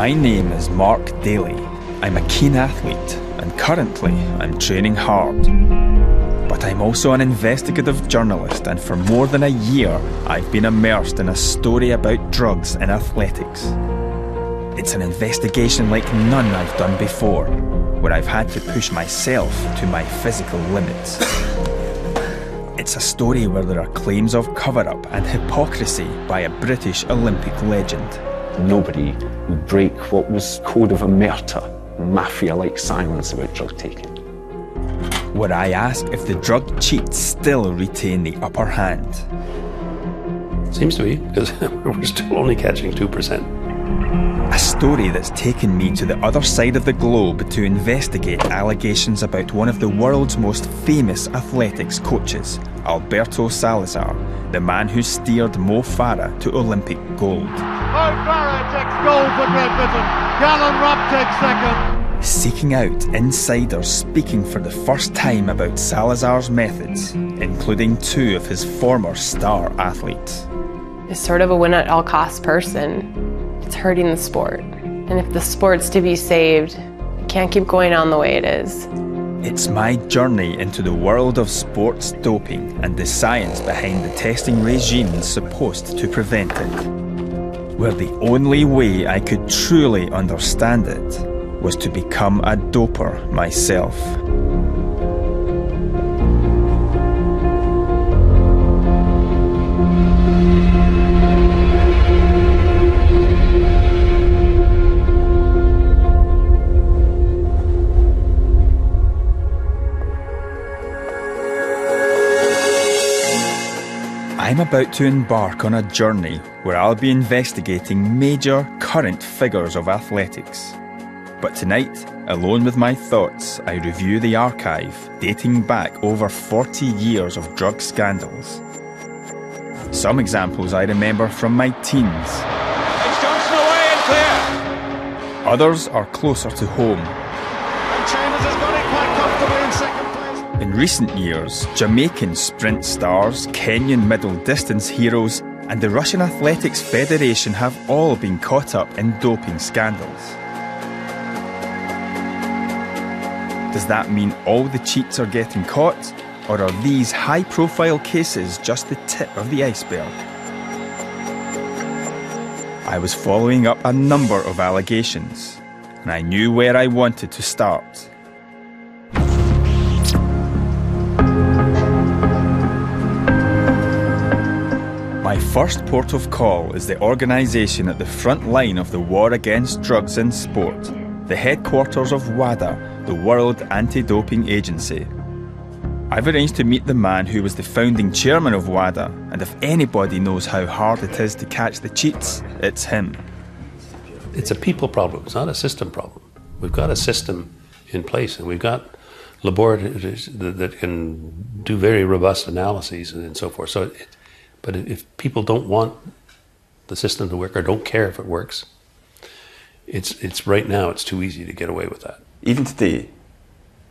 My name is Mark Daly. I'm a keen athlete, and currently I'm training hard. But I'm also an investigative journalist, and for more than a year, I've been immersed in a story about drugs in athletics. It's an investigation like none I've done before, where I've had to push myself to my physical limits. It's a story where there are claims of cover up and hypocrisy by a British Olympic legend. Nobody break what was code of omerta, mafia like silence about drug taking. Where I ask if the drug cheats still retain the upper hand. Seems to be, because we're still only catching 2%. A story that's taken me to the other side of the globe to investigate allegations about one of the world's most famous athletics coaches, Alberto Salazar, the man who steered Mo Farah to Olympic gold. Mo Farah takes gold for Great Britain. Galen Rupp takes second. Seeking out insiders speaking for the first time about Salazar's methods, including two of his former star athletes. He's sort of a win at all costs person it's hurting the sport. And if the sport's to be saved, it can't keep going on the way it is. It's my journey into the world of sports doping and the science behind the testing regimes supposed to prevent it. Where the only way I could truly understand it was to become a doper myself. I'm about to embark on a journey where I'll be investigating major current figures of athletics. But tonight, alone with my thoughts, I review the archive dating back over 40 years of drug scandals. Some examples I remember from my teens. It's Johnson away and clear. Others are closer to home. In recent years, Jamaican sprint stars, Kenyan middle distance heroes, and the Russian Athletics Federation have all been caught up in doping scandals. Does that mean all the cheats are getting caught? Or are these high profile cases just the tip of the iceberg? I was following up a number of allegations, and I knew where I wanted to start. My first port of call is the organisation at the front line of the war against drugs in sport, the headquarters of WADA, the World Anti Doping Agency. I've arranged to meet the man who was the founding chairman of WADA, and if anybody knows how hard it is to catch the cheats, it's him. It's a people problem, it's not a system problem. We've got a system in place, and we've got laboratories that, can do very robust analyses and, so forth. So, but if people don't want the system to work or don't care if it works, it's it's right now it's too easy to get away with that. Even today,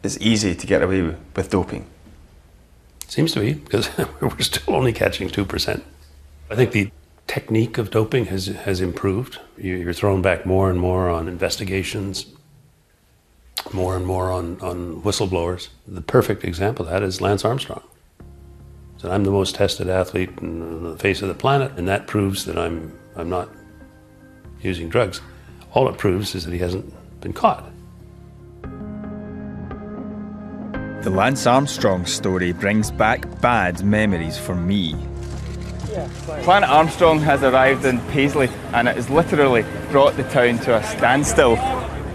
it's easy to get away with, doping. Seems to be because we're still only catching two percent. I think the technique of doping has has improved. You're thrown back more and more on investigations, more and more on on whistleblowers. The perfect example of that is Lance Armstrong. So I'm the most tested athlete on the face of the planet, and that proves that I'm I'm not using drugs. All it proves is that he hasn't been caught. The Lance Armstrong story brings back bad memories for me. Planet Armstrong has arrived in Paisley and it has literally brought the town to a standstill.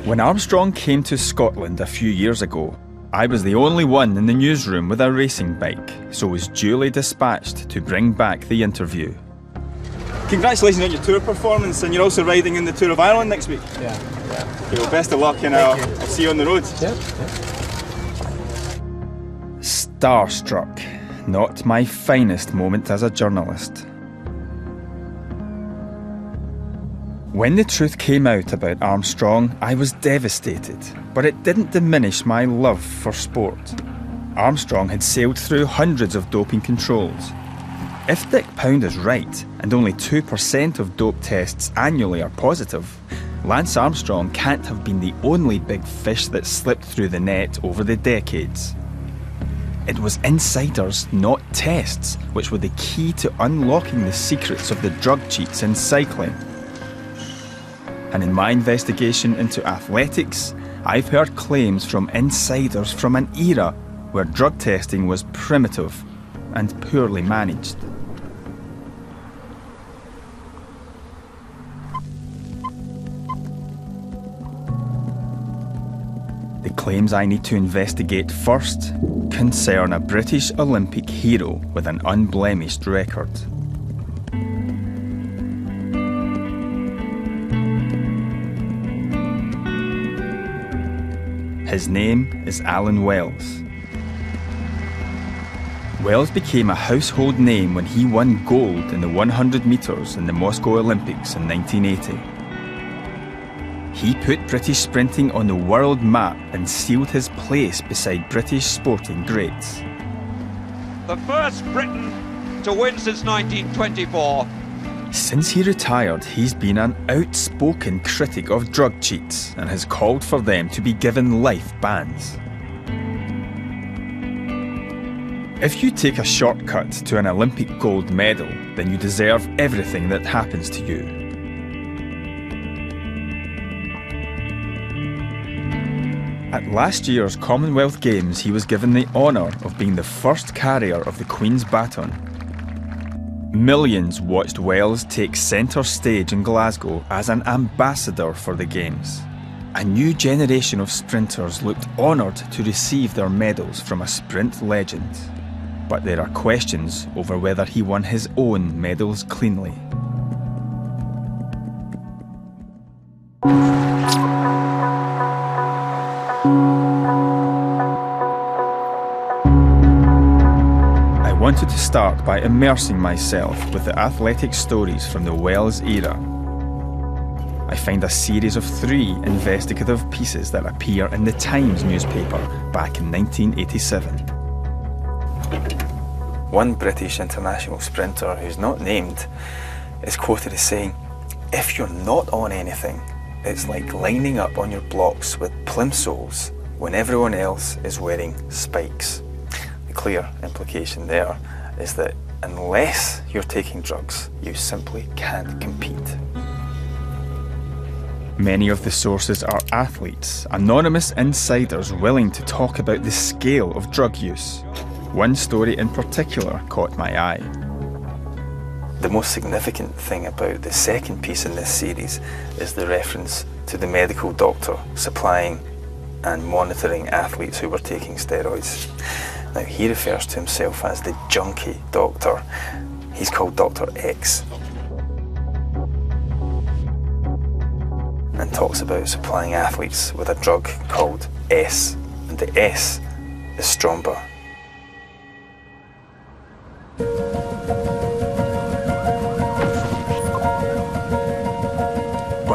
When Armstrong came to Scotland a few years ago, I was the only one in the newsroom with a racing bike, so was duly dispatched to bring back the interview. Congratulations on your tour performance, and you're also riding in the Tour of Ireland next week. Yeah, yeah. Okay, well, best of luck, and uh, I'll, I'll see you on the road. Yeah, Starstruck, not my finest moment as a journalist. When the truth came out about Armstrong, I was devastated, but it didn't diminish my love for sport. Armstrong had sailed through hundreds of doping controls. If Dick Pound is right, and only 2% of dope tests annually are positive, Lance Armstrong can't have been the only big fish that slipped through the net over the decades. It was insiders, not tests, which were the key to unlocking the secrets of the drug cheats in cycling. And in my investigation into athletics, I've heard claims from insiders from an era where drug testing was primitive and poorly managed. The claims I need to investigate first concern a British Olympic hero with an unblemished record. His name is Alan Wells. Wells became a household name when he won gold in the 100 metres in the Moscow Olympics in 1980. He put British sprinting on the world map and sealed his place beside British sporting greats. The first Briton to win since 1924. Since he retired, he's been an outspoken critic of drug cheats and has called for them to be given life bans. If you take a shortcut to an Olympic gold medal, then you deserve everything that happens to you. At last year's Commonwealth Games, he was given the honour of being the first carrier of the Queen's baton. Millions watched Wells take centre stage in Glasgow as an ambassador for the Games. A new generation of sprinters looked honoured to receive their medals from a sprint legend. But there are questions over whether he won his own medals cleanly. Start by immersing myself with the athletic stories from the Wells era. I find a series of three investigative pieces that appear in the Times newspaper back in 1987. One British international sprinter who's not named is quoted as saying, If you're not on anything, it's like lining up on your blocks with plimsolls when everyone else is wearing spikes. The clear implication there is that unless you're taking drugs, you simply can't compete. Many of the sources are athletes, anonymous insiders willing to talk about the scale of drug use. One story in particular caught my eye. The most significant thing about the second piece in this series is the reference to the medical doctor supplying and monitoring athletes who were taking steroids. Now, he refers to himself as the junkie doctor. He's called Dr. X. And talks about supplying athletes with a drug called S. And the S is Stromba.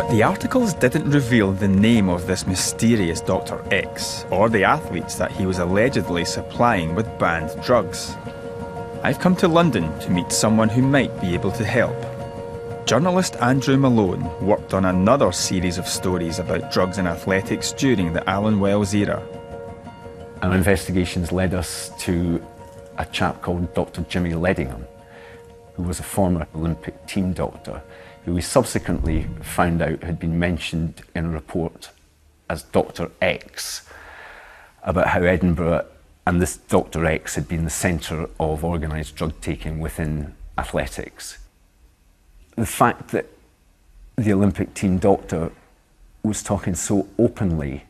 The articles didn't reveal the name of this mysterious Dr. X or the athletes that he was allegedly supplying with banned drugs. I've come to London to meet someone who might be able to help. Journalist Andrew Malone worked on another series of stories about drugs in athletics during the Alan Wells era. Our investigations led us to a chap called Dr. Jimmy Ledingham, who was a former Olympic team doctor, who we subsequently found out had been mentioned in a report as Dr. X about how Edinburgh and this Dr. X had been the centre of organised drug taking within athletics. The fact that the Olympic team doctor was talking so openly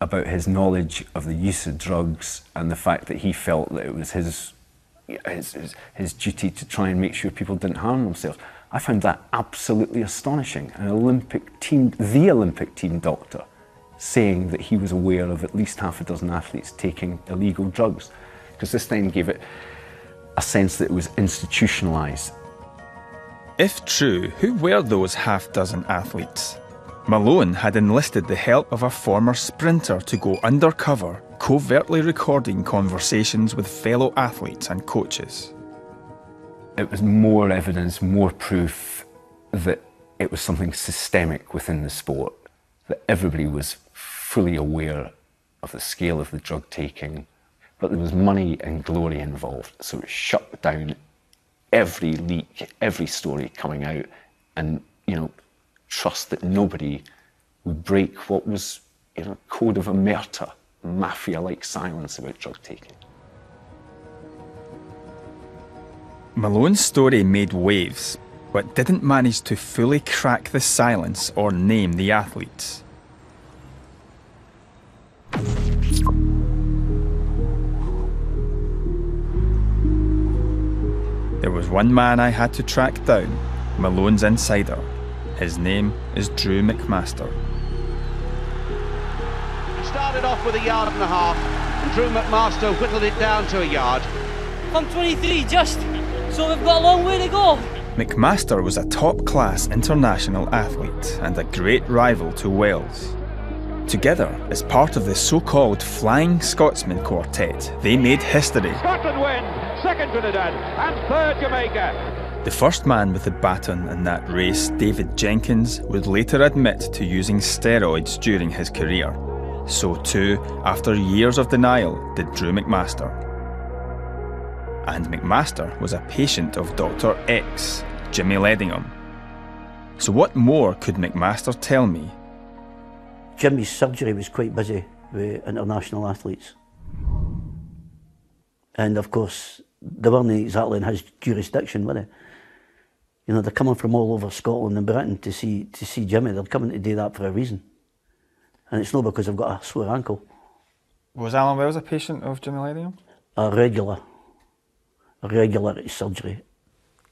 about his knowledge of the use of drugs and the fact that he felt that it was his, his, his, his duty to try and make sure people didn't harm themselves. I found that absolutely astonishing. An Olympic team, the Olympic team doctor, saying that he was aware of at least half a dozen athletes taking illegal drugs. Because this then gave it a sense that it was institutionalised. If true, who were those half dozen athletes? Malone had enlisted the help of a former sprinter to go undercover, covertly recording conversations with fellow athletes and coaches. It was more evidence, more proof that it was something systemic within the sport, that everybody was fully aware of the scale of the drug taking, but there was money and glory involved. So it shut down every leak, every story coming out, and you know, trust that nobody would break what was you know code of omerta, mafia-like silence about drug taking. Malone's story made waves, but didn't manage to fully crack the silence or name the athletes. There was one man I had to track down, Malone's insider. His name is Drew McMaster. He started off with a yard and a half, and Drew McMaster whittled it down to a yard. I'm 23 just, so we've got a long way to go. McMaster was a top class international athlete and a great rival to Wells. Together, as part of the so called Flying Scotsman Quartet, they made history. Scotland win, second Trinidad, and third Jamaica. The first man with the baton in that race, David Jenkins, would later admit to using steroids during his career. So too, after years of denial, did Drew McMaster. And McMaster was a patient of Dr. X, Jimmy Ledingham. So, what more could McMaster tell me Jimmy's surgery was quite busy with international athletes. And of course, they weren't exactly in his jurisdiction, were they? You know, they're coming from all over Scotland and Britain to see to see Jimmy. They're coming to do that for a reason. And it's not because I've got a sore ankle. Was Alan Wells a patient of Jimmy Ledingham? A regular. Regular surgery.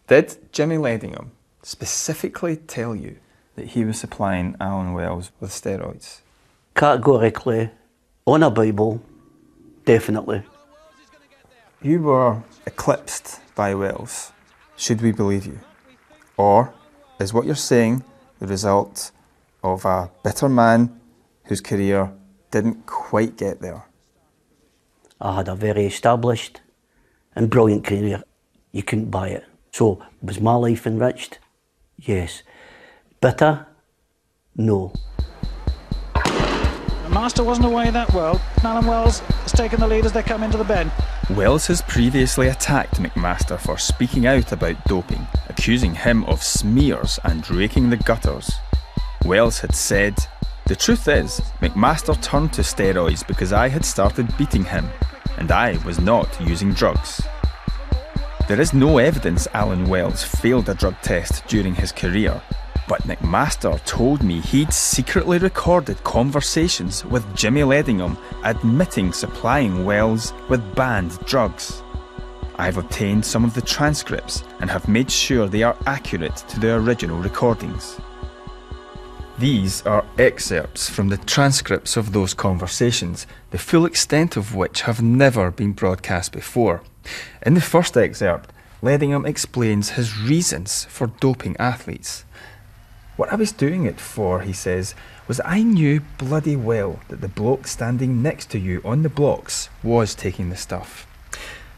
Did Jimmy Ledingham specifically tell you that he was supplying Alan Wells with steroids? Categorically, on a Bible, definitely. You were eclipsed by Wells. Should we believe you? Or is what you're saying the result of a bitter man whose career didn't quite get there? I had a very established and brilliant career. You couldn't buy it. So, was my life enriched? Yes. Bitter? No. Master wasn't away that well. Alan Wells has taken the lead as they come into the bend. Wells has previously attacked McMaster for speaking out about doping, accusing him of smears and raking the gutters. Wells had said, The truth is, McMaster turned to steroids because I had started beating him, and I was not using drugs. There is no evidence Alan Wells failed a drug test during his career, but McMaster told me he'd secretly recorded conversations with Jimmy Ledingham admitting supplying Wells with banned drugs. I've obtained some of the transcripts and have made sure they are accurate to the original recordings. These are excerpts from the transcripts of those conversations, the full extent of which have never been broadcast before. In the first excerpt, Ledingham explains his reasons for doping athletes. What I was doing it for, he says, was I knew bloody well that the bloke standing next to you on the blocks was taking the stuff.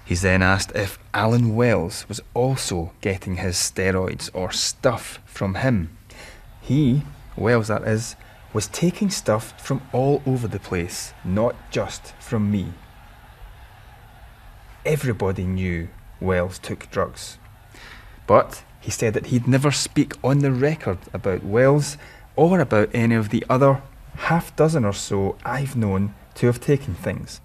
He's then asked if Alan Wells was also getting his steroids or stuff from him. He, Wells that is, was taking stuff from all over the place, not just from me. Everybody knew Wells took drugs. But he said that he'd never speak on the record about Wells or about any of the other half dozen or so I've known to have taken things.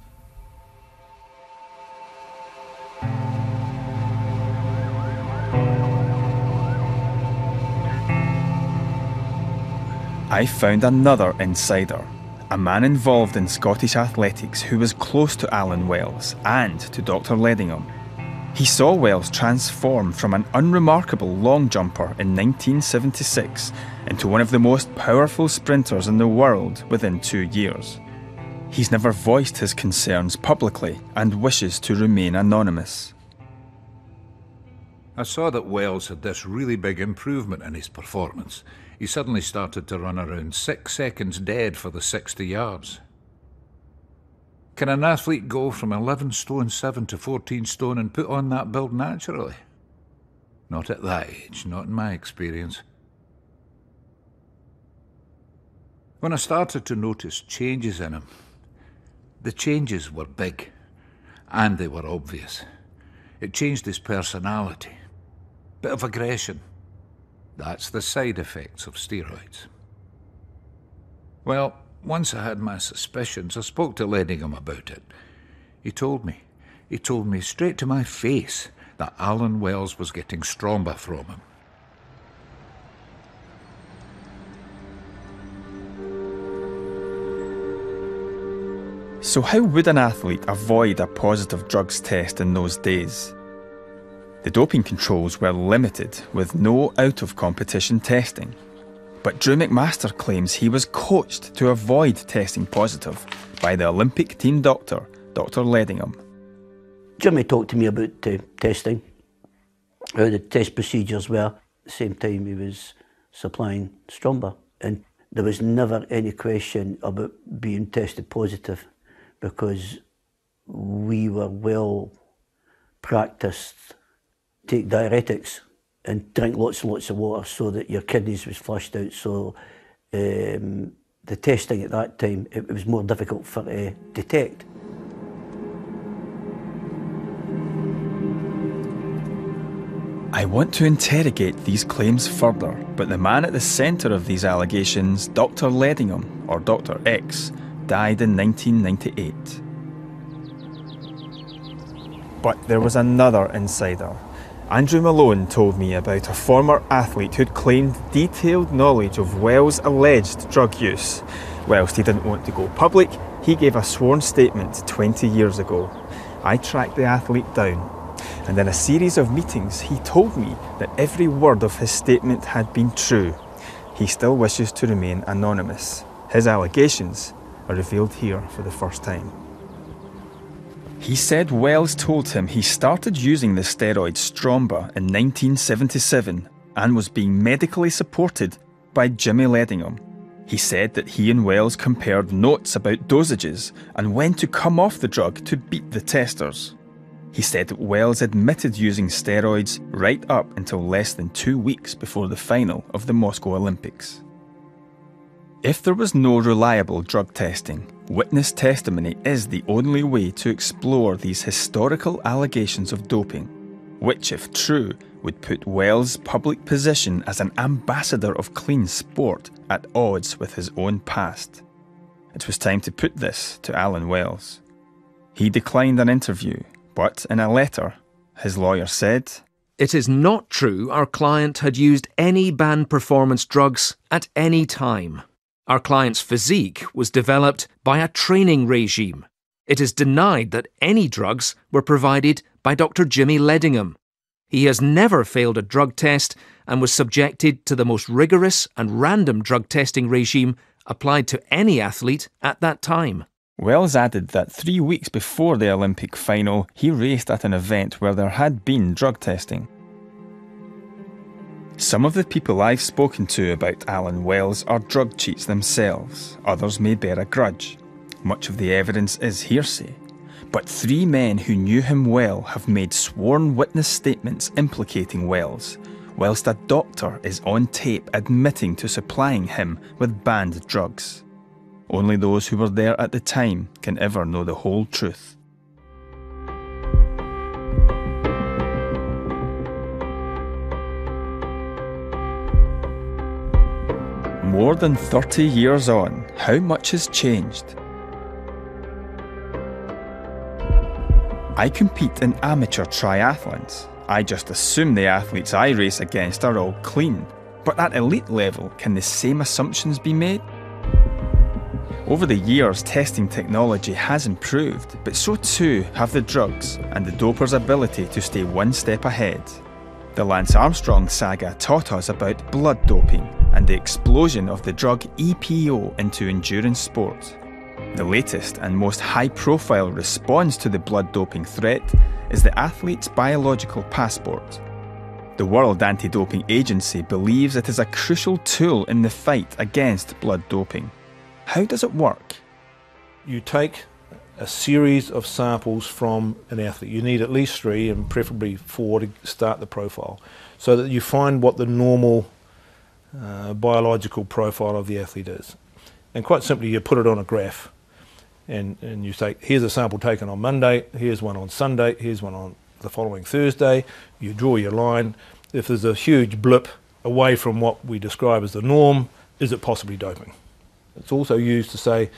I found another insider, a man involved in Scottish athletics who was close to Alan Wells and to Dr. Ledingham. He saw Wells transform from an unremarkable long jumper in 1976 into one of the most powerful sprinters in the world within two years. He's never voiced his concerns publicly and wishes to remain anonymous. I saw that Wells had this really big improvement in his performance. He suddenly started to run around six seconds dead for the 60 yards. Can an athlete go from 11 stone 7 to 14 stone and put on that build naturally? Not at that age, not in my experience. When I started to notice changes in him, the changes were big and they were obvious. It changed his personality, bit of aggression. That's the side effects of steroids. Well, once I had my suspicions, I spoke to Ledingham about it. He told me, he told me straight to my face that Alan Wells was getting Stromba from him. So, how would an athlete avoid a positive drugs test in those days? The doping controls were limited with no out of competition testing. But Drew McMaster claims he was coached to avoid testing positive by the Olympic team doctor, Dr. Ledingham. Jimmy talked to me about uh, testing, how the test procedures were. At the same time, he was supplying Stromba, and there was never any question about being tested positive because we were well practiced take diuretics and drink lots and lots of water so that your kidneys was flushed out. So um, the testing at that time, it, it was more difficult for to uh, detect. I want to interrogate these claims further, but the man at the centre of these allegations, Dr. Ledingham, or Dr. X, died in 1998. But there was another insider Andrew Malone told me about a former athlete who'd claimed detailed knowledge of Wells' alleged drug use. Whilst he didn't want to go public, he gave a sworn statement 20 years ago. I tracked the athlete down, and in a series of meetings, he told me that every word of his statement had been true. He still wishes to remain anonymous. His allegations are revealed here for the first time. He said Wells told him he started using the steroid Stromba in 1977 and was being medically supported by Jimmy Ledingham. He said that he and Wells compared notes about dosages and when to come off the drug to beat the testers. He said that Wells admitted using steroids right up until less than two weeks before the final of the Moscow Olympics. If there was no reliable drug testing, witness testimony is the only way to explore these historical allegations of doping, which, if true, would put Wells' public position as an ambassador of clean sport at odds with his own past. It was time to put this to Alan Wells. He declined an interview, but in a letter, his lawyer said, It is not true our client had used any banned performance drugs at any time. Our client's physique was developed by a training regime. It is denied that any drugs were provided by Dr. Jimmy Ledingham. He has never failed a drug test and was subjected to the most rigorous and random drug testing regime applied to any athlete at that time. Wells added that three weeks before the Olympic final, he raced at an event where there had been drug testing. Some of the people I've spoken to about Alan Wells are drug cheats themselves, others may bear a grudge. Much of the evidence is hearsay. But three men who knew him well have made sworn witness statements implicating Wells, whilst a doctor is on tape admitting to supplying him with banned drugs. Only those who were there at the time can ever know the whole truth. More than 30 years on, how much has changed? I compete in amateur triathlons. I just assume the athletes I race against are all clean. But at elite level, can the same assumptions be made? Over the years, testing technology has improved, but so too have the drugs and the doper's ability to stay one step ahead. The Lance Armstrong saga taught us about blood doping and the explosion of the drug EPO into endurance sport. The latest and most high profile response to the blood doping threat is the athlete's biological passport. The World Anti Doping Agency believes it is a crucial tool in the fight against blood doping. How does it work? You take a series of samples from an athlete. You need at least three and preferably four to start the profile so that you find what the normal uh, biological profile of the athlete is. And quite simply, you put it on a graph. And, and you say, here's a sample taken on Monday, here's one on Sunday, here's one on the following Thursday. You draw your line. If there's a huge blip away from what we describe as the norm, is it possibly doping? It's also used to say,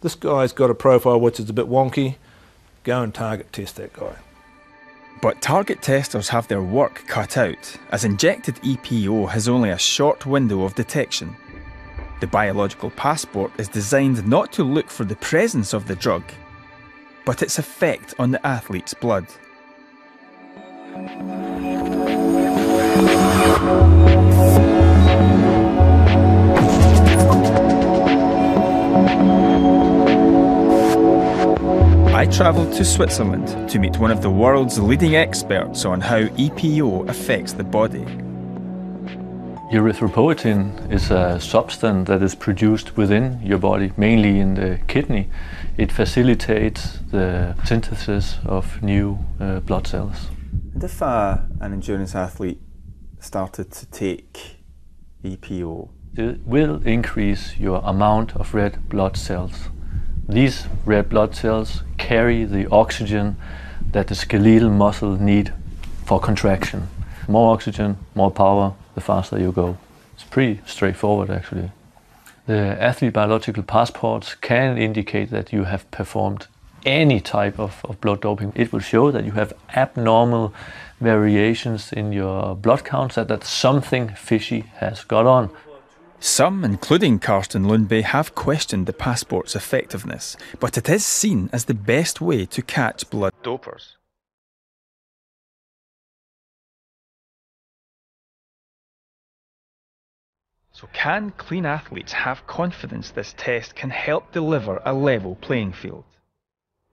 this guy's got a profile which is a bit wonky, go and target test that guy. But target testers have their work cut out, as injected EPO has only a short window of detection. The biological passport is designed not to look for the presence of the drug, but its effect on the athlete's blood. I travelled to Switzerland to meet one of the world's leading experts on how EPO affects the body. Erythropoietin is a substance that is produced within your body, mainly in the kidney. It facilitates the synthesis of new uh, blood cells. And if uh, an endurance athlete started to take EPO, it will increase your amount of red blood cells. These red blood cells carry the oxygen that the skeletal muscle need for contraction. More oxygen, more power, the faster you go. It's pretty straightforward actually. The athlete biological passports can indicate that you have performed any type of, of blood doping. It will show that you have abnormal variations in your blood counts, that, that something fishy has got on. Some, including Carsten Lundby, have questioned the passport's effectiveness, but it is seen as the best way to catch blood dopers. So, can clean athletes have confidence this test can help deliver a level playing field?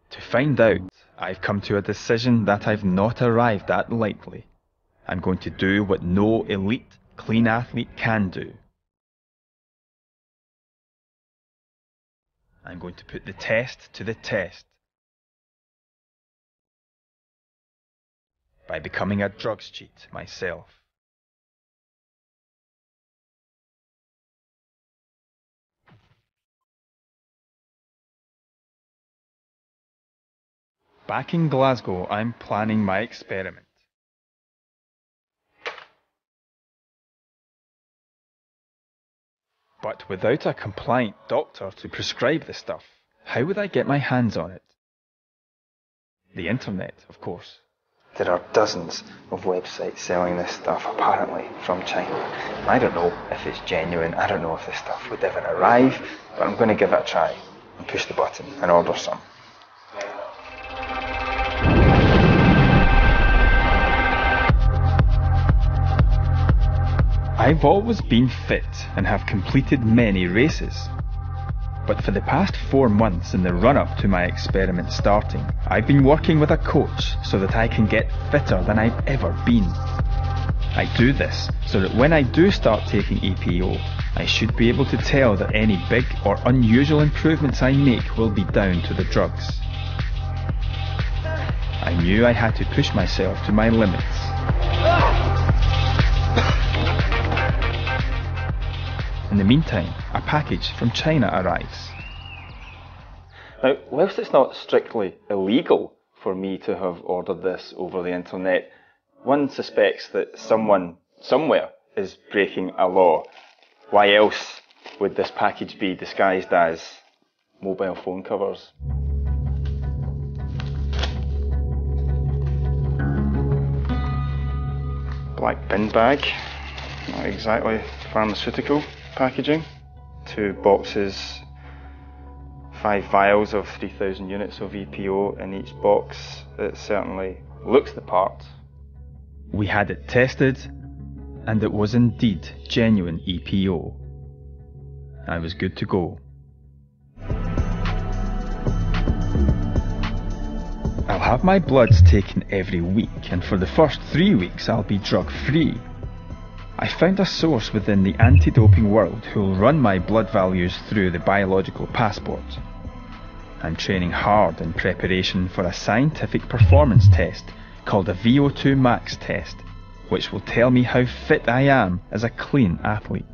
To find out, I've come to a decision that I've not arrived at lightly. I'm going to do what no elite clean athlete can do. I'm going to put the test to the test. By becoming a drugs cheat myself. Back in Glasgow, I'm planning my experiment. But without a compliant doctor to prescribe the stuff, how would I get my hands on it? The internet, of course. There are dozens of websites selling this stuff, apparently, from China. I don't know if it's genuine, I don't know if this stuff would ever arrive, but I'm going to give it a try and push the button and order some. I've always been fit and have completed many races. But for the past four months in the run up to my experiment starting, I've been working with a coach so that I can get fitter than I've ever been. I do this so that when I do start taking EPO, I should be able to tell that any big or unusual improvements I make will be down to the drugs. I knew I had to push myself to my limits. In the meantime, a package from China arrives. Now, whilst it's not strictly illegal for me to have ordered this over the internet, one suspects that someone somewhere is breaking a law. Why else would this package be disguised as mobile phone covers? Black bin bag, not exactly pharmaceutical packaging. Two boxes, five vials of 3,000 units of EPO in each box. It certainly looks the part. We had it tested, and it was indeed genuine EPO. I was good to go. I'll have my bloods taken every week, and for the first three weeks I'll be drug free. I found a source within the anti-doping world who'll run my blood values through the biological passport. I'm training hard in preparation for a scientific performance test called a VO2 max test, which will tell me how fit I am as a clean athlete.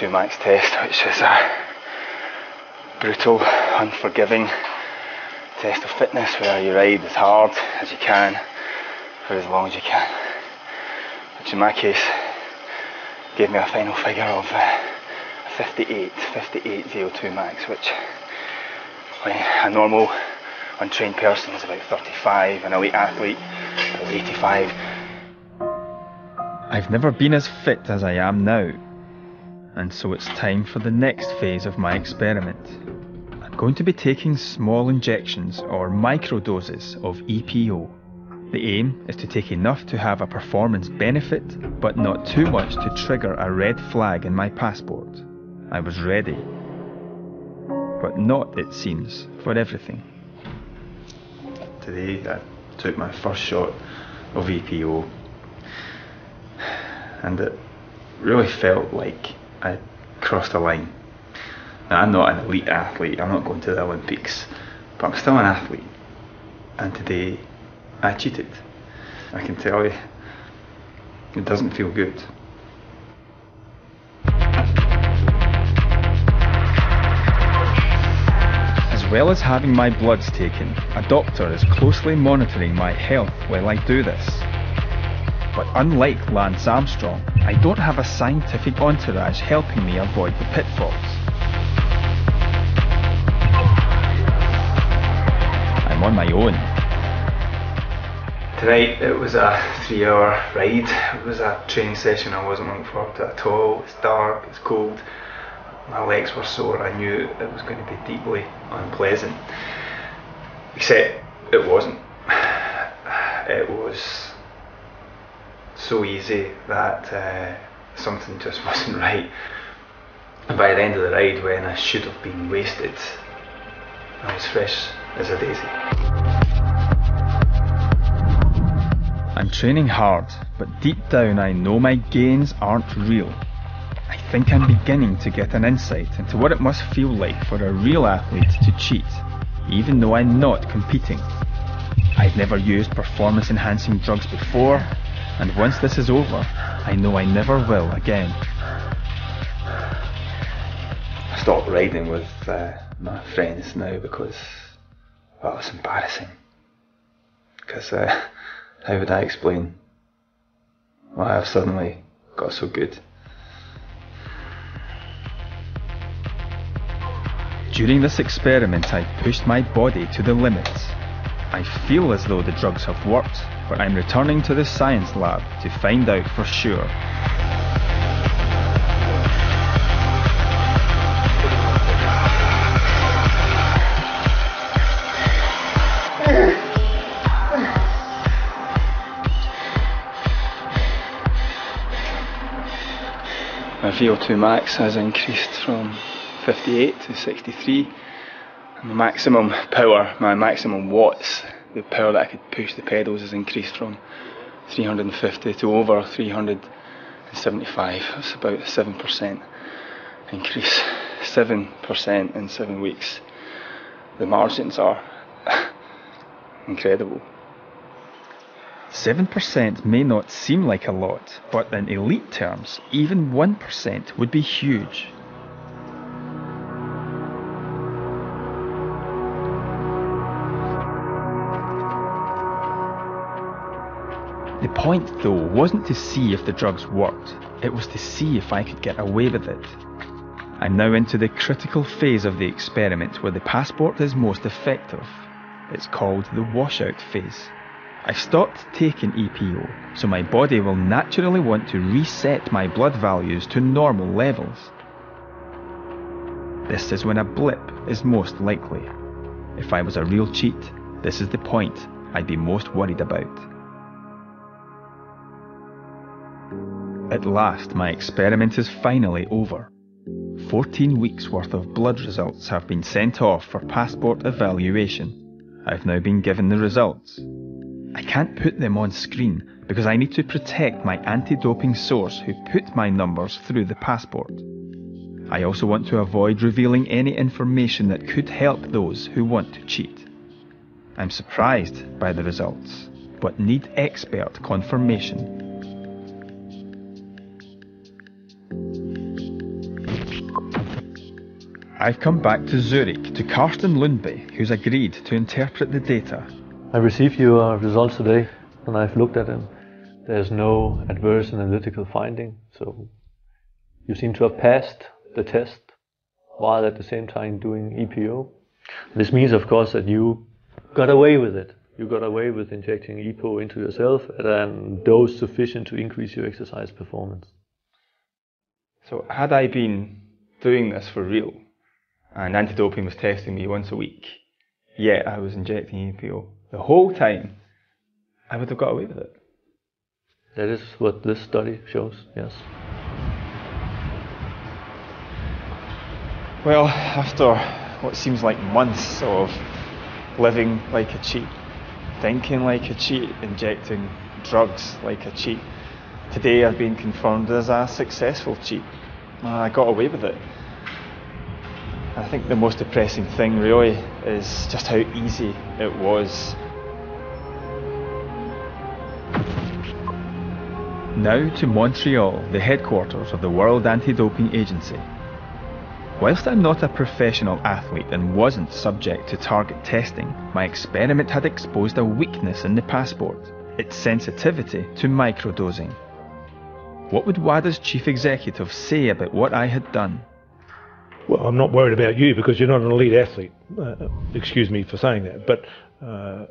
VO2 max test, which is a brutal, unforgiving test of fitness where you ride as hard as you can for as long as you can. Which in my case gave me a final figure of uh, 58, 58 VO2 max, which when a normal untrained person is about 35, an elite athlete about 85. I've never been as fit as I am now, and so it's time for the next phase of my experiment. I'm going to be taking small injections or microdoses of EPO. The aim is to take enough to have a performance benefit, but not too much to trigger a red flag in my passport. I was ready. But not, it seems, for everything. Today I took my first shot of EPO and it really felt like I crossed a line. Now, I'm not an elite athlete, I'm not going to the Olympics, but I'm still an athlete. And today I cheated. I can tell you, it doesn't feel good. As well as having my bloods taken, a doctor is closely monitoring my health while I do this. But unlike Lance Armstrong, I don't have a scientific entourage helping me avoid the pitfalls. I'm on my own. Tonight it was a three hour ride. It was a training session I wasn't looking forward to at all. It's dark, it's cold, my legs were sore. I knew it was going to be deeply unpleasant. Except it wasn't. It was so easy that uh, something just wasn't right. And by the end of the ride, when I should have been wasted, I was fresh as a daisy. I'm training hard, but deep down I know my gains aren't real. I think I'm beginning to get an insight into what it must feel like for a real athlete to cheat, even though I'm not competing. I've never used performance enhancing drugs before, and once this is over, I know I never will again. I stopped riding with uh, my friends now because, well, it's embarrassing. Because uh, how would I explain why I've suddenly got so good? During this experiment, I pushed my body to the limits. I feel as though the drugs have worked, but I'm returning to the science lab to find out for sure. My VO2 max has increased from 58 to 63 my maximum power, my maximum watts, the power that I could push the pedals has increased from 350 to over 375. That's about a 7% increase. 7% in seven weeks. The margins are incredible. 7% may not seem like a lot, but in elite terms, even 1% would be huge. The point, though, wasn't to see if the drugs worked, it was to see if I could get away with it. I'm now into the critical phase of the experiment where the passport is most effective. It's called the washout phase. I've stopped taking EPO, so my body will naturally want to reset my blood values to normal levels. This is when a blip is most likely. If I was a real cheat, this is the point I'd be most worried about. At last, my experiment is finally over. 14 weeks worth of blood results have been sent off for passport evaluation. I've now been given the results. I can't put them on screen because I need to protect my anti doping source who put my numbers through the passport. I also want to avoid revealing any information that could help those who want to cheat. I'm surprised by the results, but need expert confirmation. I've come back to Zurich to Carsten Lundby, who's agreed to interpret the data. I received your results today and I've looked at them. There's no adverse analytical finding, so you seem to have passed the test while at the same time doing EPO. This means, of course, that you got away with it. You got away with injecting EPO into yourself at a dose sufficient to increase your exercise performance. So, had I been doing this for real, and anti-doping was testing me once a week, yet I was injecting EPO the whole time, I would have got away with it. That is what this study shows, yes. Well, after what seems like months of living like a cheat, thinking like a cheat, injecting drugs like a cheat, today I've been confirmed as a successful cheat. I got away with it. I think the most depressing thing really is just how easy it was. Now to Montreal, the headquarters of the World Anti-Doping Agency. Whilst I'm not a professional athlete and wasn't subject to target testing, my experiment had exposed a weakness in the passport, its sensitivity to microdosing. What would WADA's chief executive say about what I had done? Well, I'm not worried about you because you're not an elite athlete. Uh, excuse me for saying that. But uh,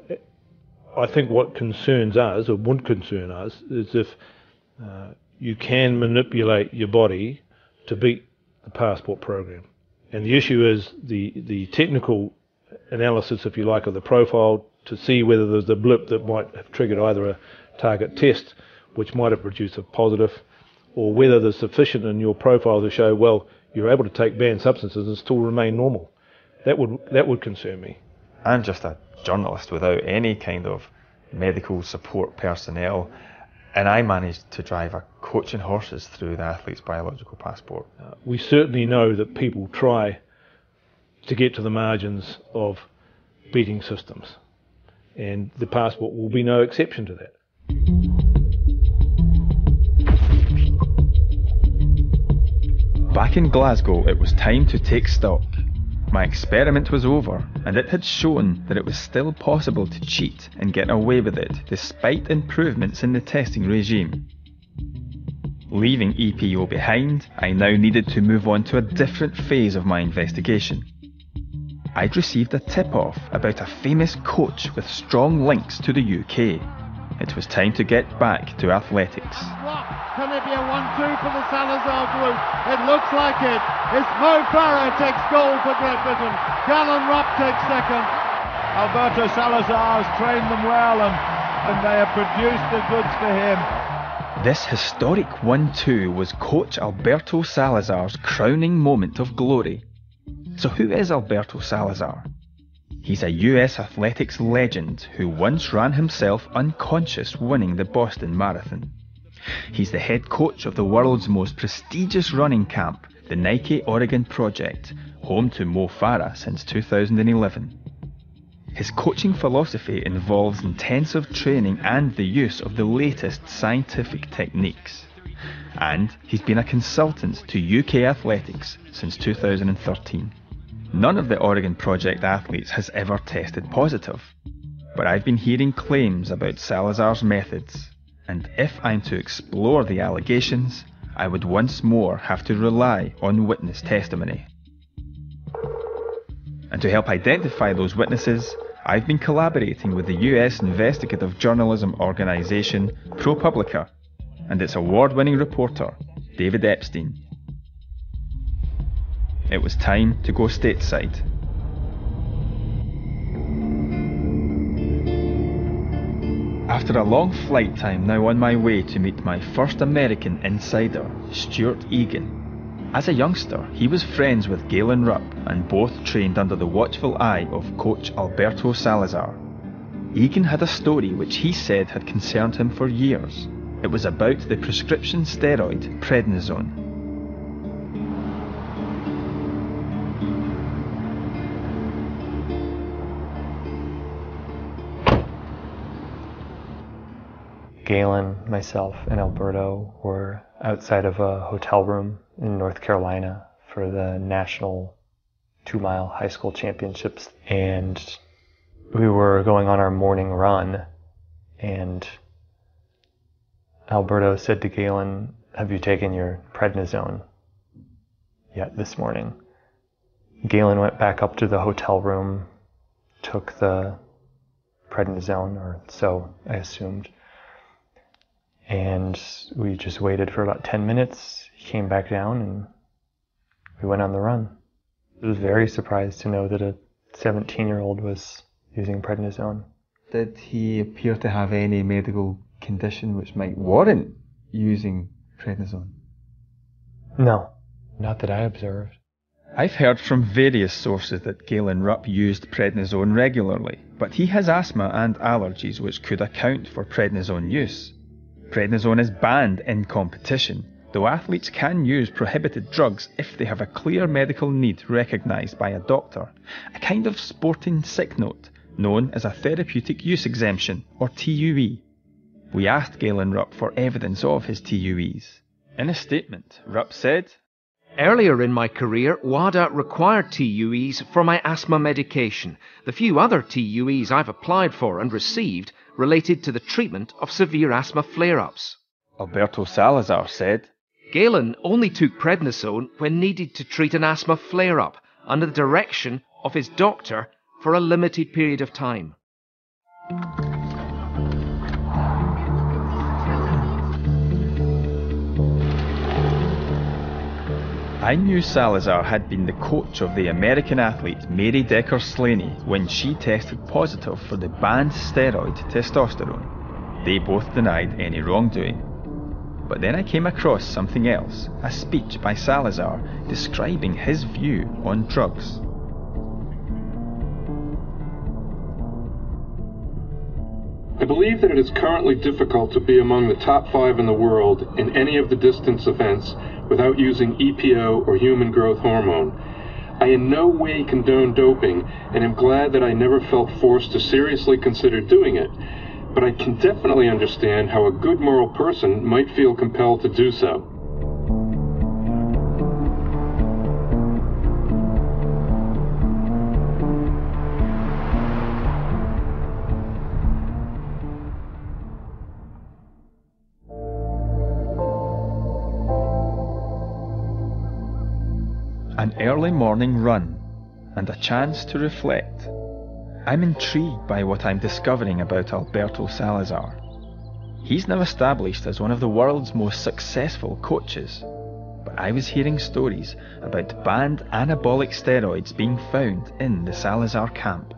I think what concerns us, or would concern us, is if uh, you can manipulate your body to beat the passport program. And the issue is the, the technical analysis, if you like, of the profile to see whether there's a blip that might have triggered either a target test, which might have produced a positive, or whether there's sufficient in your profile to show, well, you're able to take banned substances and still remain normal. That would that would concern me. I'm just a journalist without any kind of medical support personnel and I managed to drive a coaching horses through the athlete's biological passport. Uh, we certainly know that people try to get to the margins of beating systems, and the passport will be no exception to that. Back in Glasgow, it was time to take stock. My experiment was over, and it had shown that it was still possible to cheat and get away with it despite improvements in the testing regime. Leaving EPO behind, I now needed to move on to a different phase of my investigation. I'd received a tip off about a famous coach with strong links to the UK. It was time to get back to athletics. Can it be a 1-2 for the Salazar group? It looks like it. It's Mo Farah takes gold for Great Britain. Galen Rupp takes second. Alberto Salazar has trained them well and, and they have produced the goods for him. This historic 1-2 was coach Alberto Salazar's crowning moment of glory. So who is Alberto Salazar? He's a US athletics legend who once ran himself unconscious winning the Boston Marathon. He's the head coach of the world's most prestigious running camp, the Nike Oregon Project, home to Mo Farah since 2011. His coaching philosophy involves intensive training and the use of the latest scientific techniques. And he's been a consultant to UK athletics since 2013. None of the Oregon Project athletes has ever tested positive, but I've been hearing claims about Salazar's methods and if I'm to explore the allegations, I would once more have to rely on witness testimony. And to help identify those witnesses, I've been collaborating with the US investigative journalism organisation ProPublica and its award winning reporter, David Epstein. It was time to go stateside. After a long flight time, now on my way to meet my first American insider, Stuart Egan. As a youngster, he was friends with Galen Rupp and both trained under the watchful eye of coach Alberto Salazar. Egan had a story which he said had concerned him for years. It was about the prescription steroid prednisone. Galen, myself, and Alberto were outside of a hotel room in North Carolina for the national two mile high school championships. And we were going on our morning run, and Alberto said to Galen, Have you taken your prednisone yet this morning? Galen went back up to the hotel room, took the prednisone, or so I assumed. And we just waited for about 10 minutes. He came back down and we went on the run. I was very surprised to know that a 17 year old was using prednisone. Did he appear to have any medical condition which might warrant using prednisone? No, not that I observed. I've heard from various sources that Galen Rupp used prednisone regularly, but he has asthma and allergies which could account for prednisone use. Prednisone is banned in competition, though athletes can use prohibited drugs if they have a clear medical need recognised by a doctor, a kind of sporting sick note known as a therapeutic use exemption, or TUE. We asked Galen Rupp for evidence of his TUEs. In a statement, Rupp said, Earlier in my career, WADA required TUEs for my asthma medication. The few other TUEs I've applied for and received related to the treatment of severe asthma flare ups. Alberto Salazar said, Galen only took prednisone when needed to treat an asthma flare up under the direction of his doctor for a limited period of time. I knew Salazar had been the coach of the American athlete Mary Decker Slaney when she tested positive for the banned steroid testosterone. They both denied any wrongdoing. But then I came across something else a speech by Salazar describing his view on drugs. I believe that it is currently difficult to be among the top five in the world in any of the distance events without using EPO or human growth hormone. I in no way condone doping and am glad that I never felt forced to seriously consider doing it, but I can definitely understand how a good moral person might feel compelled to do so. Early morning run and a chance to reflect. I'm intrigued by what I'm discovering about Alberto Salazar. He's now established as one of the world's most successful coaches. But I was hearing stories about banned anabolic steroids being found in the Salazar camp.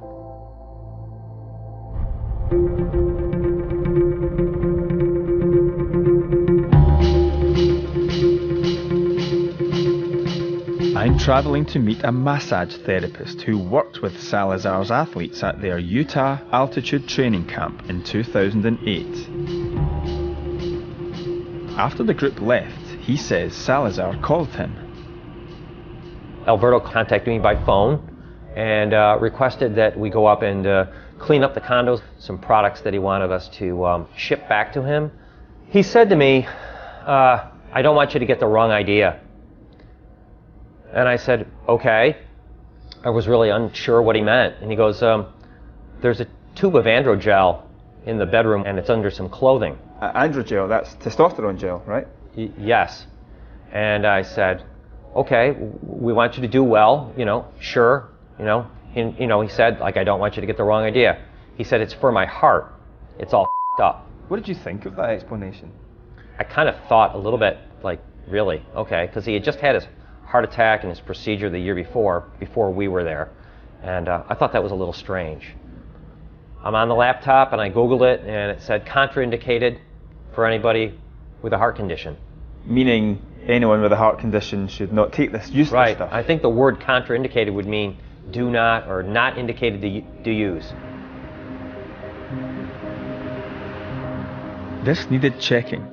I'm travelling to meet a massage therapist who worked with Salazar's athletes at their Utah altitude training camp in 2008. After the group left, he says Salazar called him. Alberto contacted me by phone and uh, requested that we go up and uh, clean up the condos, some products that he wanted us to um, ship back to him. He said to me, uh, I don't want you to get the wrong idea. And I said, okay. I was really unsure what he meant. And he goes, um, there's a tube of androgel in the bedroom and it's under some clothing. Uh, androgel, that's testosterone gel, right? Y- yes. And I said, okay, we want you to do well, you know, sure, you know. And, you know, he said, like, I don't want you to get the wrong idea. He said, it's for my heart. It's all up. What did you think of that explanation? I kind of thought a little bit, like, really, okay, because he had just had his heart attack and his procedure the year before, before we were there. And uh, I thought that was a little strange. I'm on the laptop and I Googled it and it said contraindicated for anybody with a heart condition. Meaning anyone with a heart condition should not take this useless right. stuff. I think the word contraindicated would mean do not or not indicated to, to use. This needed checking.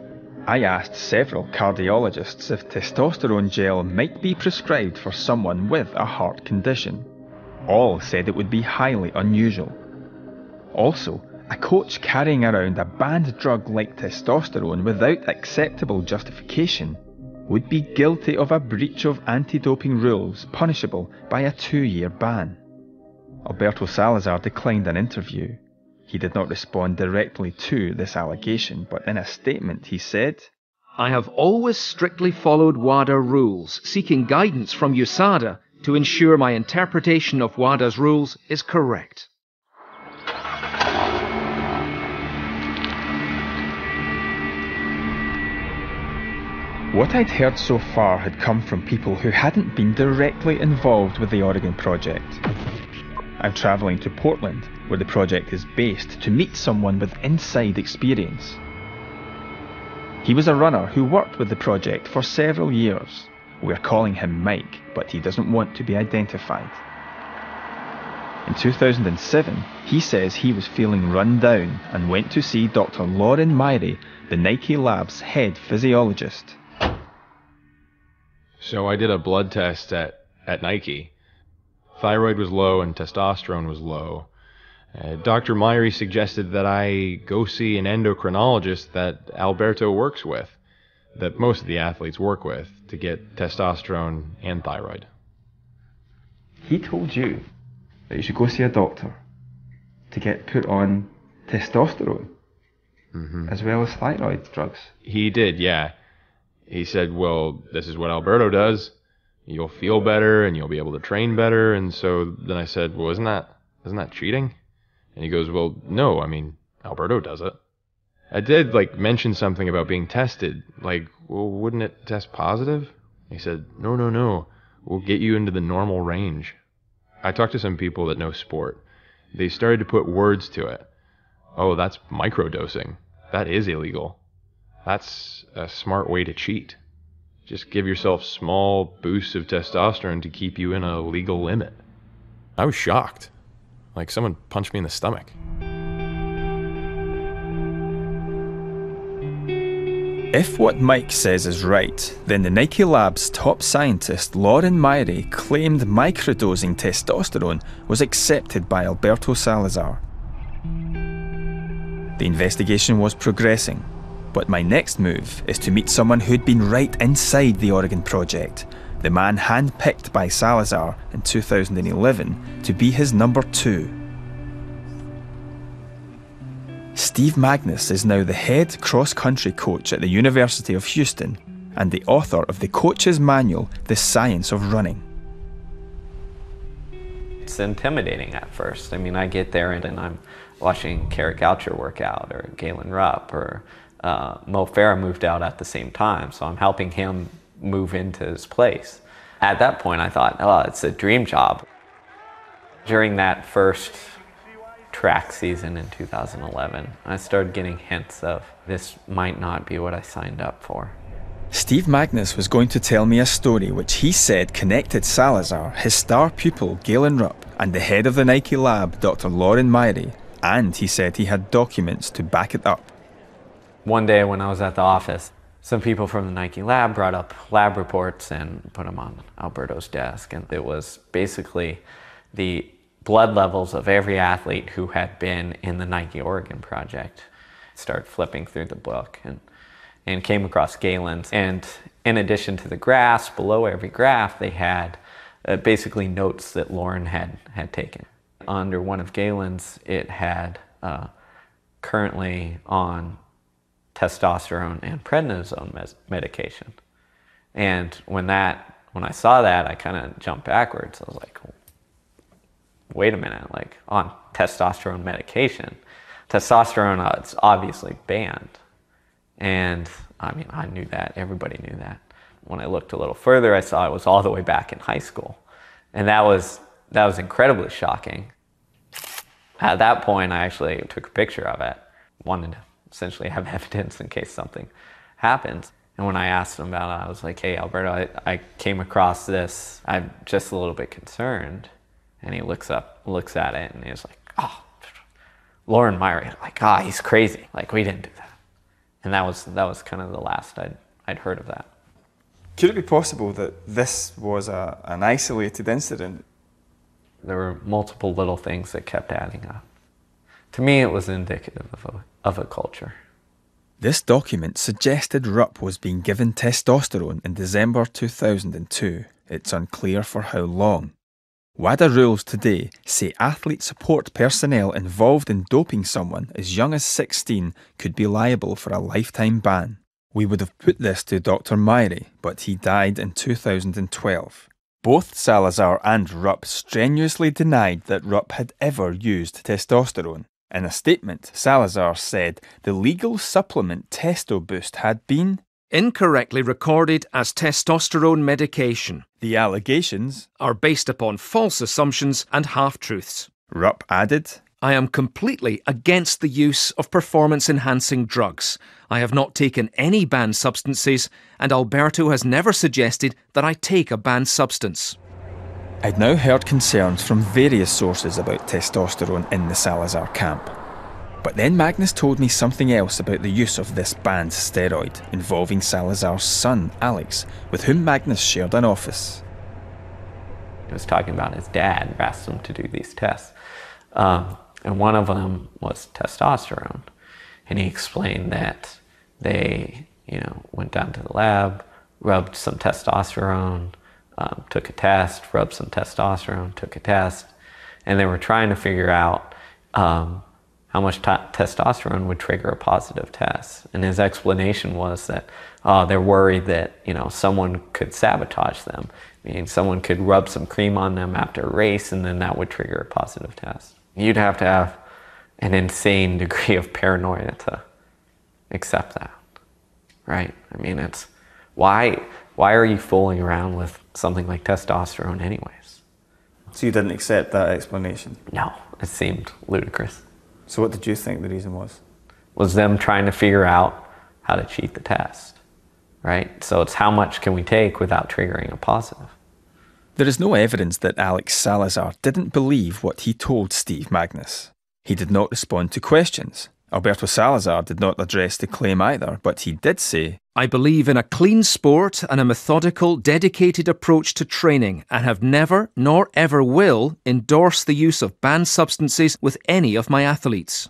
I asked several cardiologists if testosterone gel might be prescribed for someone with a heart condition. All said it would be highly unusual. Also, a coach carrying around a banned drug like testosterone without acceptable justification would be guilty of a breach of anti doping rules punishable by a two year ban. Alberto Salazar declined an interview. He did not respond directly to this allegation, but in a statement he said, I have always strictly followed WADA rules, seeking guidance from USADA to ensure my interpretation of WADA's rules is correct. What I'd heard so far had come from people who hadn't been directly involved with the Oregon project. I'm travelling to Portland, where the project is based, to meet someone with inside experience. He was a runner who worked with the project for several years. We're calling him Mike, but he doesn't want to be identified. In 2007, he says he was feeling run down and went to see Dr. Loren Myhre, the Nike Labs head physiologist. So I did a blood test at, at Nike. Thyroid was low and testosterone was low. Uh, Dr. Myhre suggested that I go see an endocrinologist that Alberto works with, that most of the athletes work with, to get testosterone and thyroid. He told you that you should go see a doctor to get put on testosterone mm-hmm. as well as thyroid drugs. He did, yeah. He said, Well, this is what Alberto does. You'll feel better and you'll be able to train better. And so then I said, Well, isn't that isn't that cheating? And he goes, Well, no, I mean, Alberto does it. I did like mention something about being tested. Like, well, wouldn't it test positive? He said, No, no, no. We'll get you into the normal range. I talked to some people that know sport. They started to put words to it. Oh, that's microdosing. That is illegal. That's a smart way to cheat. Just give yourself small boosts of testosterone to keep you in a legal limit. I was shocked. Like someone punched me in the stomach. If what Mike says is right, then the Nike Labs top scientist Loren Myhre claimed microdosing testosterone was accepted by Alberto Salazar. The investigation was progressing, but my next move is to meet someone who'd been right inside the Oregon project, the man handpicked by Salazar in 2011 to be his number two. Steve Magness is now the head cross country coach at the University of Houston and the author of the coach's manual, The Science of Running. It's intimidating at first. I mean, I get there and, I'm watching Kerrick Goucher work out or Galen Rupp or uh, Mo Farah moved out at the same time, so I'm helping him move into his place. At that point, I thought, oh, it's a dream job. During that first track season in 2011, I started getting hints of this might not be what I signed up for. Steve Magness was going to tell me a story which he said connected Salazar, his star pupil Galen Rupp, and the head of the Nike lab, Dr. Loren Myhre, and he said he had documents to back it up. One day when I was at the office, some people from the Nike lab brought up lab reports and put them on Alberto's desk. And it was basically the blood levels of every athlete who had been in the Nike Oregon project. Started flipping through the book and, and came across Galen's. And in addition to the graphs, below every graph, they had uh, basically notes that Loren had, had taken. Under one of Galen's, it had uh, currently on testosterone and prednisone medication. And when that, when I saw that, I kind of jumped backwards. I was like, wait a minute, like on testosterone medication, testosterone uh, it's obviously banned. And I mean, I knew that. Everybody knew that. When I looked a little further, I saw it was all the way back in high school, and that was that was incredibly shocking. At that point, I actually took a picture of it, wanted to essentially have evidence in case something happens. And when I asked him about it, I was like, hey, Alberto, I, I came across this. I'm just a little bit concerned. And he looks up, looks at it, and he's like, oh, Loren Myhre, like, ah, oh, he's crazy. Like, we didn't do that. And that was, that was kind of the last I'd, I'd heard of that. Could it be possible that this was a, an isolated incident? There were multiple little things that kept adding up. To me, it was indicative of a, of a culture. This document suggested Rupp was being given testosterone in December 2002. It's unclear for how long. WADA rules today say athlete support personnel involved in doping someone as young as 16 could be liable for a lifetime ban. We would have put this to Dr. Myhre, but he died in 2012. Both Salazar and Rupp strenuously denied that Rupp had ever used testosterone. In a statement, Salazar said the legal supplement Testo Boost had been incorrectly recorded as testosterone medication. The allegations are based upon false assumptions and half truths. Rupp added, I am completely against the use of performance enhancing drugs. I have not taken any banned substances, and Alberto has never suggested that I take a banned substance. I'd now heard concerns from various sources about testosterone in the Salazar camp. But then Magness told me something else about the use of this banned steroid involving Salazar's son, Alex, with whom Magness shared an office. He was talking about his dad asked him to do these tests. Um, and one of them was testosterone. And he explained that they, you know, went down to the lab, rubbed some testosterone, um, took a test, rubbed some testosterone, took a test, and they were trying to figure out um, how much t- testosterone would trigger a positive test. And his explanation was that uh, they're worried that you know someone could sabotage them, I meaning someone could rub some cream on them after a race, and then that would trigger a positive test. You'd have to have an insane degree of paranoia to accept that, right? I mean, it's why why are you fooling around with something like testosterone, anyways? So you didn't accept that explanation? No, it seemed ludicrous. So what did you think the reason was? Was them trying to figure out how to cheat the test, right? So it's how much can we take without triggering a positive? There is no evidence that Alex Salazar didn't believe what he told Steve Magness. He did not respond to questions. Alberto Salazar did not address the claim either, but he did say, I believe in a clean sport and a methodical, dedicated approach to training, and have never, nor ever will, endorse the use of banned substances with any of my athletes.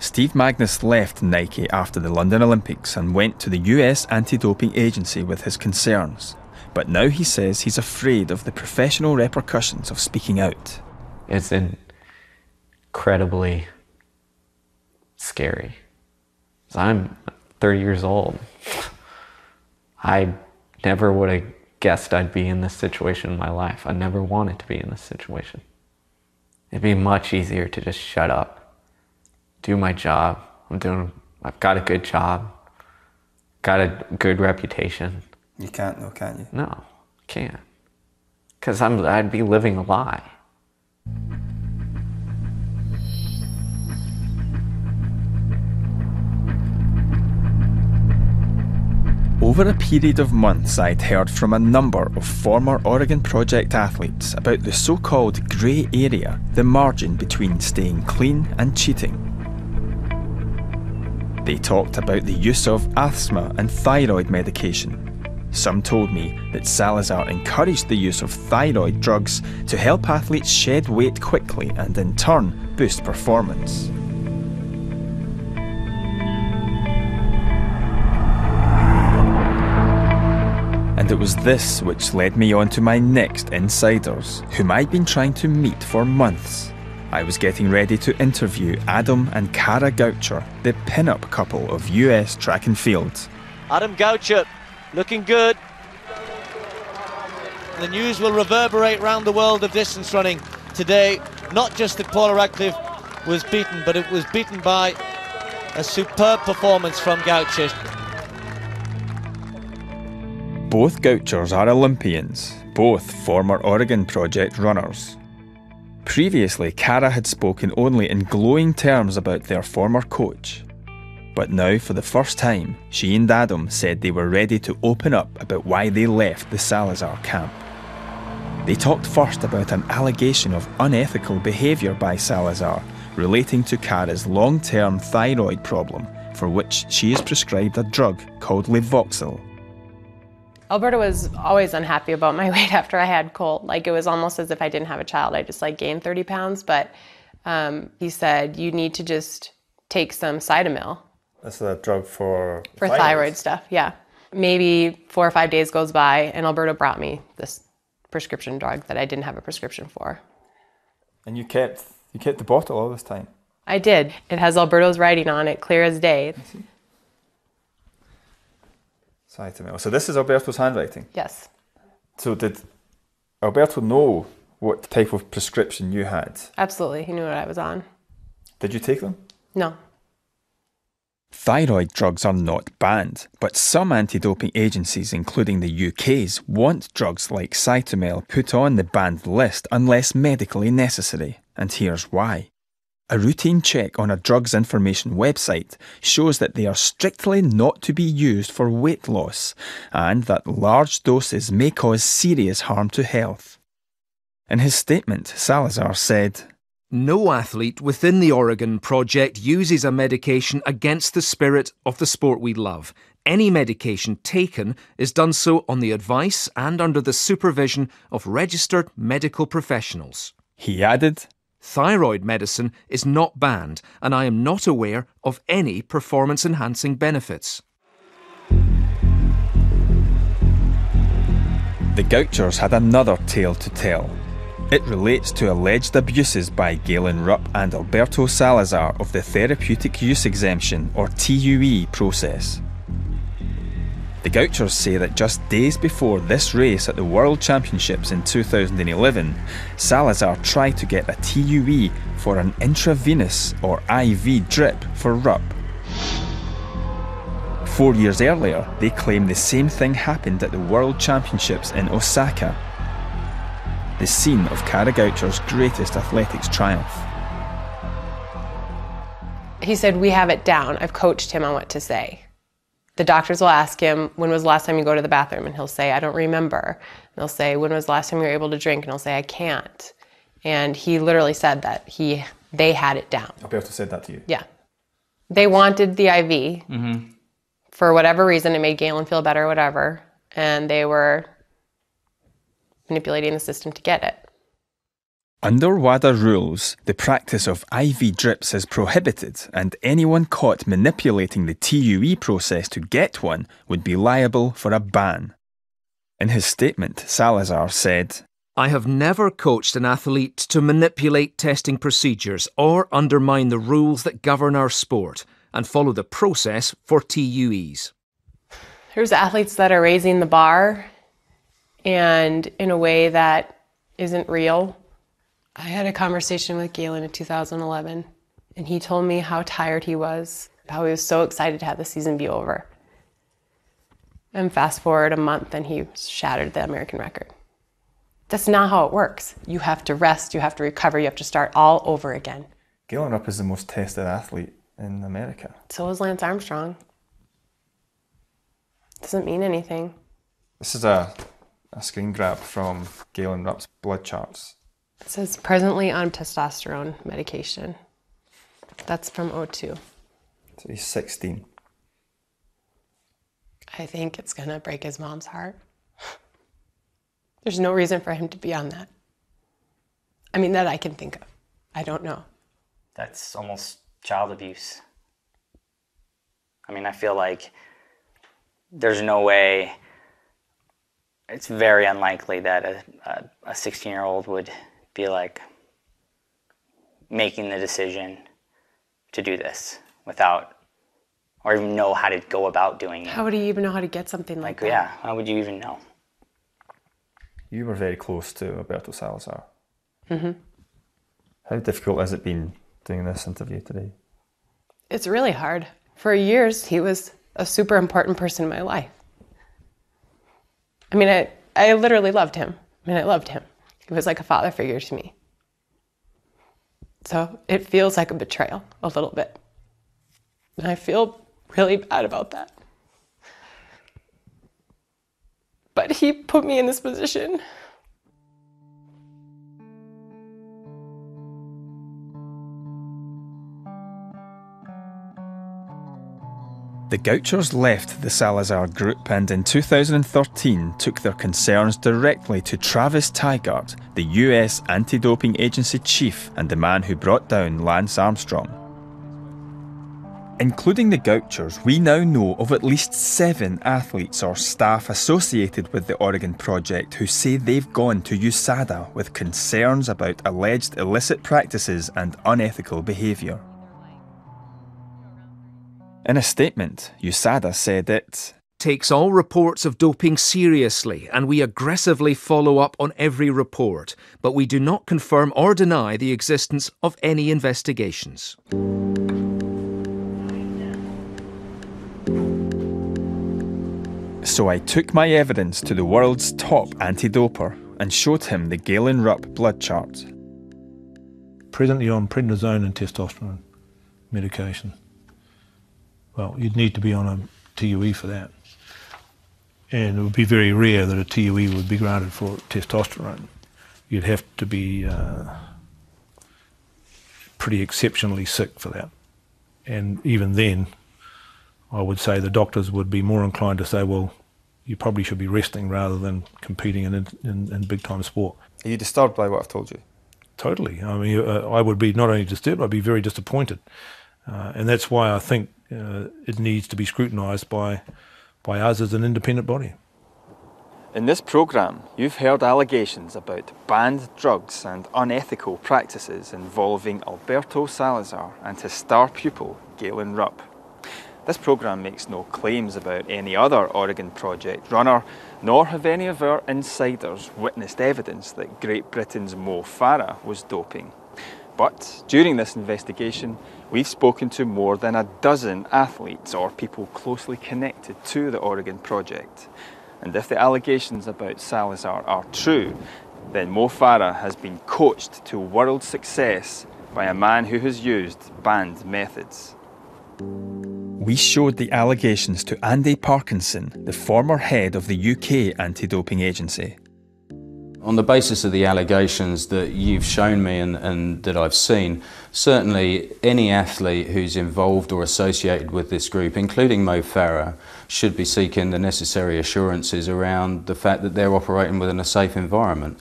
Steve Magness left Nike after the London Olympics and went to the US anti doping agency with his concerns but now he says he's afraid of the professional repercussions of speaking out. It's incredibly scary. I'm 30 years old. I never would have guessed I'd be in this situation in my life. I never wanted to be in this situation. It'd be much easier to just shut up, do my job. I'm doing, I've got a good job, got a good reputation. You can't, though, can you? No, can't. Because I'm I'd be living a lie. Over a period of months, I'd heard from a number of former Oregon Project athletes about the so called grey area, the margin between staying clean and cheating. They talked about the use of asthma and thyroid medication, some told me that Salazar encouraged the use of thyroid drugs to help athletes shed weight quickly and in turn boost performance. And it was this which led me on to my next insiders, whom I'd been trying to meet for months. I was getting ready to interview Adam and Kara Goucher, the pin-up couple of US track and field. Adam Goucher looking good. The news will reverberate around the world of distance running today. Not just that Paula Radcliffe was beaten, but it was beaten by a superb performance from Goucher. Both Gouchers are Olympians, both former Oregon Project runners. Previously, Kara had spoken only in glowing terms about their former coach, but now, for the first time, she and Adam said they were ready to open up about why they left the Salazar camp. They talked first about an allegation of unethical behaviour by Salazar relating to Kara's long term thyroid problem, for which she is prescribed a drug called Levoxyl. Alberto was always unhappy about my weight after I had Colt. Like it was almost as if I didn't have a child. I just like gained 30 pounds. But um, he said, you need to just take some Cytomel That's a drug for for thyroid stuff. Yeah, maybe four or five days goes by, and Alberto brought me this prescription drug that I didn't have a prescription for. And you kept you kept the bottle all this time. I did. It has Alberto's writing on it, clear as day. Cytomel. So this is Alberto's handwriting. Yes. So did Alberto know what type of prescription you had? Absolutely. He knew what I was on. Did you take them? No. Thyroid drugs are not banned, but some anti doping agencies, including the UK's, want drugs like Cytomel put on the banned list unless medically necessary. And here's why. A routine check on a drugs information website shows that they are strictly not to be used for weight loss and that large doses may cause serious harm to health. In his statement, Salazar said, No athlete within the Oregon Project uses a medication against the spirit of the sport we love. Any medication taken is done so on the advice and under the supervision of registered medical professionals. He added, Thyroid medicine is not banned, and I am not aware of any performance enhancing benefits. The Gouchers had another tale to tell. It relates to alleged abuses by Galen Rupp and Alberto Salazar of the Therapeutic Use Exemption, or TUE, process. The Gouchers say that just days before this race at the World Championships in 2011, Salazar tried to get a TUE for an intravenous or IV drip for Rupp. Four years earlier, they claim the same thing happened at the World Championships in Osaka, the scene of Kara Goucher's greatest athletics triumph. He said, We have it down. I've coached him on what to say. The doctors will ask him, When was the last time you go to the bathroom? And he'll say, I don't remember. And they'll say, When was the last time you were able to drink? And he'll say, I can't. And he literally said that he they had it down. Alberto said that to you. Yeah. They wanted the IV. Mm-hmm. For whatever reason, it made Galen feel better, or whatever. And they were manipulating the system to get it. Under WADA rules, the practice of IV drips is prohibited, and anyone caught manipulating the TUE process to get one would be liable for a ban. In his statement, Salazar said, I have never coached an athlete to manipulate testing procedures or undermine the rules that govern our sport and follow the process for TUEs. There's athletes that are raising the bar and in a way that isn't real. I had a conversation with Galen in 2011, and he told me how tired he was, how he was so excited to have the season be over. And fast forward a month, and he shattered the American record. That's not how it works. You have to rest, you have to recover, you have to start all over again. Galen Rupp is the most tested athlete in America. So is Lance Armstrong. Doesn't mean anything. This is a, a screen grab from Galen Rupp's blood charts. It says presently on testosterone medication. That's from O2. So he's 16. I think it's going to break his mom's heart. There's no reason for him to be on that. I mean, that I can think of. I don't know. That's almost child abuse. I mean, I feel like there's no way, it's very unlikely that a, a 16 year old would be like making the decision to do this without or even know how to go about doing it. How would you even know how to get something like, like that? yeah, how would you even know? You were very close to Alberto Salazar. Mm-hmm. How difficult has it been doing this interview today? It's really hard. For years, he was a super important person in my life. I mean, I, I literally loved him. I mean, I loved him. He was like a father figure to me. So it feels like a betrayal a little bit. And I feel really bad about that. But he put me in this position. The Gouchers left the Salazar group and in 2013 took their concerns directly to Travis Tygart, the US anti doping agency chief and the man who brought down Lance Armstrong. Including the Gouchers, we now know of at least seven athletes or staff associated with the Oregon Project who say they've gone to USADA with concerns about alleged illicit practices and unethical behaviour. In a statement, USADA said it takes all reports of doping seriously and we aggressively follow up on every report, but we do not confirm or deny the existence of any investigations. So I took my evidence to the world's top anti-doper and showed him the Galen Rupp blood chart. Presently on prednisone and testosterone medication. Well, you'd need to be on a TUE for that. And it would be very rare that a TUE would be granted for testosterone. You'd have to be uh, pretty exceptionally sick for that. And even then, I would say the doctors would be more inclined to say, well, you probably should be resting rather than competing in, in, in big time sport. Are you disturbed by what I've told you? Totally. I mean, uh, I would be not only disturbed, I'd be very disappointed. Uh, and that's why I think uh, it needs to be scrutinised by, by us as an independent body. In this programme, you've heard allegations about banned drugs and unethical practices involving Alberto Salazar and his star pupil, Galen Rupp. This programme makes no claims about any other Oregon Project runner, nor have any of our insiders witnessed evidence that Great Britain's Mo Farah was doping. But during this investigation, we've spoken to more than a dozen athletes or people closely connected to the Oregon Project. And if the allegations about Salazar are true, then Mo Farah has been coached to world success by a man who has used banned methods we showed the allegations to Andy Parkinson, the former head of the UK anti doping agency. On the basis of the allegations that you've shown me and, and, that I've seen, certainly any athlete who's involved or associated with this group, including Mo Farah, should be seeking the necessary assurances around the fact that they're operating within a safe environment.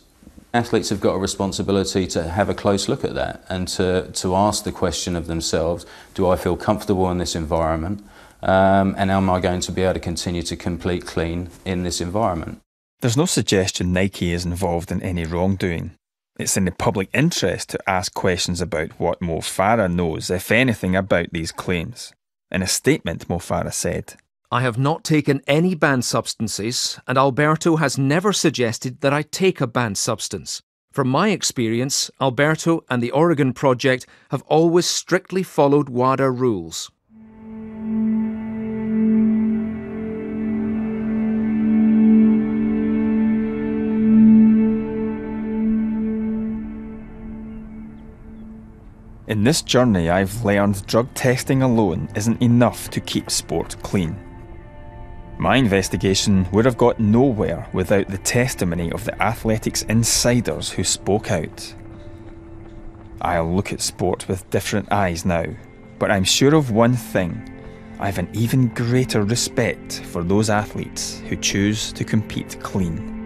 Athletes have got a responsibility to have a close look at that and to, to ask the question of themselves do I feel comfortable in this environment? Um, and am I going to be able to continue to complete clean in this environment? There's no suggestion Nike is involved in any wrongdoing. It's in the public interest to ask questions about what Mo Farah knows, if anything, about these claims. In a statement, Mo Farah said, I have not taken any banned substances, and Alberto has never suggested that I take a banned substance. From my experience, Alberto and the Oregon Project have always strictly followed WADA rules. In this journey, I've learned drug testing alone isn't enough to keep sport clean. My investigation would have got nowhere without the testimony of the athletics insiders who spoke out. I'll look at sport with different eyes now, but I'm sure of one thing I've an even greater respect for those athletes who choose to compete clean.